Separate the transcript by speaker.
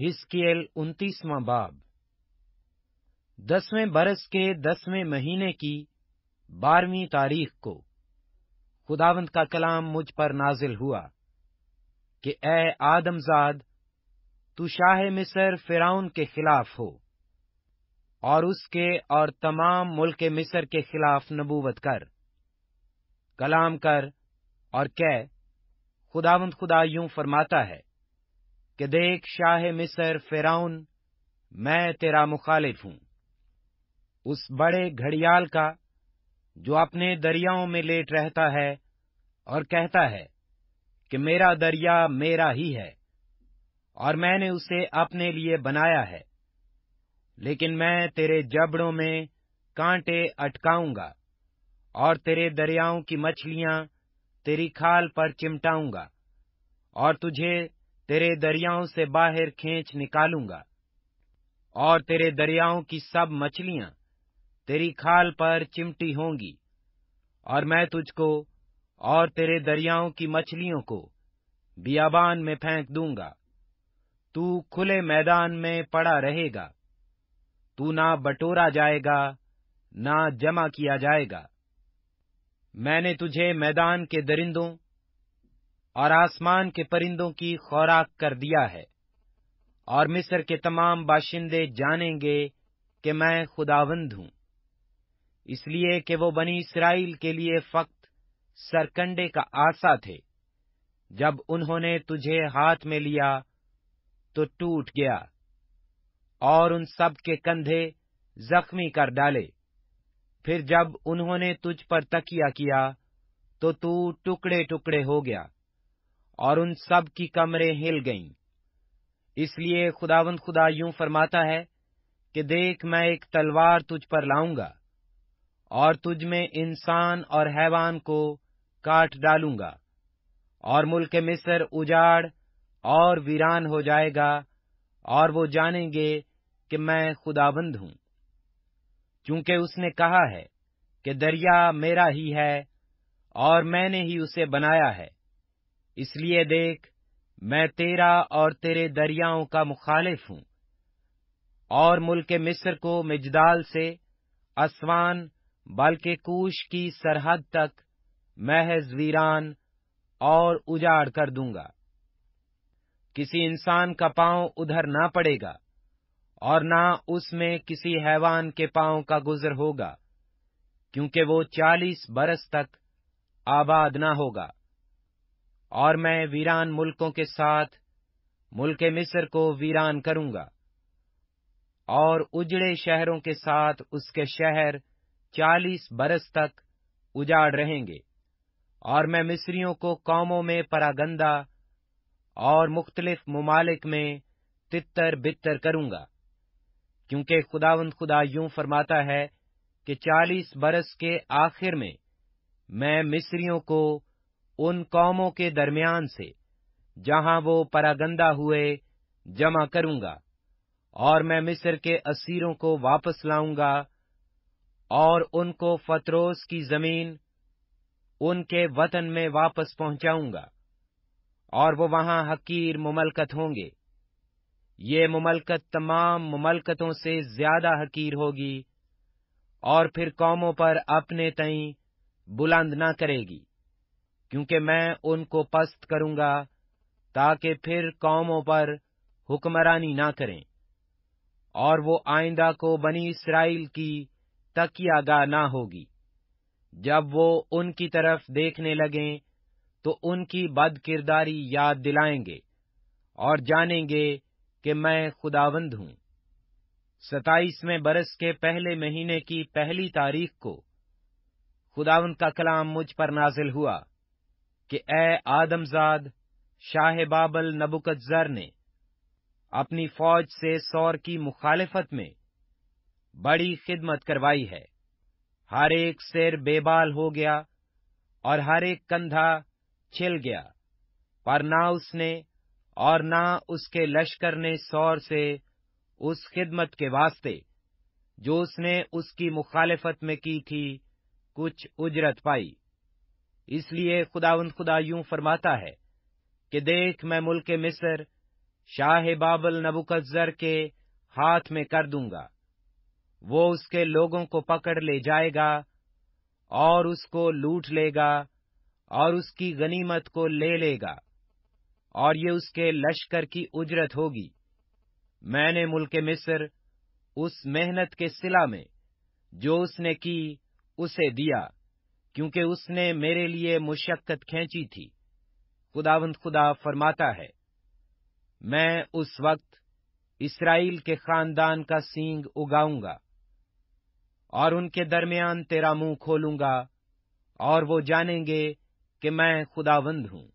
Speaker 1: ہسکیل انتیسواں باب۔ دسویں برس کے دسویں مہینے کی بارہویں تاریخ کو خداوند کا کلام مجھ پر نازل ہوا کہ اے آدم زاد تو شاہ مصر فراؤن کے خلاف ہو اور اس کے اور تمام ملک مصر کے خلاف نبوت کر، کلام کر اور کہ خداوند خدا یوں فرماتا ہے کہ دیکھ شاہ مصر فراؤن میں تیرا مخالف ہوں۔ اس بڑے گھڑیال کا، جو اپنے دریاؤں میں لیٹ رہتا ہے اور کہتا ہے کہ میرا دریا میرا ہی ہے اور میں نے اسے اپنے لیے بنایا ہے، لیکن میں تیرے جبڑوں میں کانٹے اٹکاؤں گا اور تیرے دریاؤں کی مچھلیاں تیری کھال پر چمٹاؤں گا اور تجھے تیرے دریاؤں سے باہر کھینچ نکالوں گا۔ اور تیرے دریاؤں کی سب مچھلیاں تیری کھال پر چمٹی ہوں گی۔ اور میں تجھ کو اور تیرے دریاؤں کی مچھلیوں کو بیابان میں پھینک دوں گا۔ تو کھلے میدان میں پڑا رہے گا۔ تو نہ بٹورا جائے گا، نہ جمع کیا جائے گا۔ میں نے تجھے میدان کے درندوں اور آسمان کے پرندوں کی خوراک کر دیا ہے۔ اور مصر کے تمام باشندے جانیں گے کہ میں خداوند ہوں۔ اس لیے کہ وہ بنی اسرائیل کے لیے فقط سرکنڈے کا آسا تھے۔ جب انہوں نے تجھے ہاتھ میں لیا تو ٹوٹ گیا اور ان سب کے کندھے زخمی کر ڈالے۔ پھر جب انہوں نے تجھ پر تکیا کیا تو تو ٹکڑے ٹکڑے ہو گیا۔ اور ان سب کی کمریں ہل گئیں۔ اس لیے خداوند خدا یوں فرماتا ہے کہ دیکھ میں ایک تلوار تجھ پر لاؤں گا اور تجھ میں انسان اور حیوان کو کاٹ ڈالوں گا اور ملک مصر اجاڑ اور ویران ہو جائے گا اور وہ جانیں گے کہ میں خداوند ہوں۔ چونکہ اس نے کہا ہے کہ دریا میرا ہی ہے اور میں نے ہی اسے بنایا ہے۔ اس لیے دیکھ، میں تیرا اور تیرے دریاؤں کا مخالف ہوں۔ اور ملک مصر کو مجدال سے اسوان، بلکہ کوش کی سرحد تک محض ویران اور اجاڑ کر دوں گا۔ کسی انسان کا پاؤں ادھر نہ پڑے گا اور نہ اس میں کسی حیوان کے پاؤں کا گزر ہوگا، کیونکہ وہ چالیس برس تک آباد نہ ہوگا۔ اور میں ویران ملکوں کے ساتھ ملک مصر کو ویران کروں گا۔ اور اجڑے شہروں کے ساتھ اس کے شہر چالیس برس تک اجاڑ رہیں گے۔ اور میں مصریوں کو قوموں میں پراگندہ اور مختلف ممالک میں تتر بتر کروں گا۔ کیونکہ خداوند خدا یوں فرماتا ہے کہ چالیس برس کے آخر میں میں مصریوں کو ان قوموں کے درمیان سے، جہاں وہ پراگندہ ہوئے، جمع کروں گا، اور میں مصر کے اسیروں کو واپس لاؤں گا، اور ان کو فتروس کی زمین ان کے وطن میں واپس پہنچاؤں گا، اور وہ وہاں حقیر مملکت ہوں گے۔ یہ مملکت تمام مملکتوں سے زیادہ حقیر ہوگی، اور پھر قوموں پر اپنے تئیں بلند نہ کرے گی۔ کیونکہ میں ان کو پست کروں گا تاکہ پھر قوموں پر حکمرانی نہ کریں اور وہ آئندہ کو بنی اسرائیل کی تکیا گاہ نہ ہوگی۔ جب وہ ان کی طرف دیکھنے لگیں تو ان کی بد کرداری یاد دلائیں گے اور جانیں گے کہ میں خداوند ہوں۔ ستائیسویں برس کے پہلے مہینے کی پہلی تاریخ کو خداوند کا کلام مجھ پر نازل ہوا۔ کہ اے آدم زاد شاہ بابل نبوکت زر نے اپنی فوج سے سور کی مخالفت میں بڑی خدمت کروائی ہے۔ ہر ایک سر بے بال ہو گیا اور ہر ایک کندھا چھل گیا، پر نہ اس نے اور نہ اس کے لشکر نے سور سے اس خدمت کے واسطے جو اس نے اس کی مخالفت میں کی تھی، کچھ اجرت پائی۔ اس لیے خداوند خدا یوں فرماتا ہے کہ دیکھ میں ملک مصر شاہ بابل نبوکزر کے ہاتھ میں کر دوں گا۔ وہ اس کے لوگوں کو پکڑ لے جائے گا اور اس کو لوٹ لے گا اور اس کی غنیمت کو لے لے گا اور یہ اس کے لشکر کی اجرت ہوگی۔ میں نے ملک مصر اس محنت کے سلا میں جو اس نے کی اسے دیا۔ کیونکہ اس نے میرے لیے مشقت کھینچی تھی۔ خداوند خدا فرماتا ہے، میں اس وقت اسرائیل کے خاندان کا سینگ اگاؤں گا اور ان کے درمیان تیرا منہ کھولوں گا اور وہ جانیں گے کہ میں خداوند ہوں۔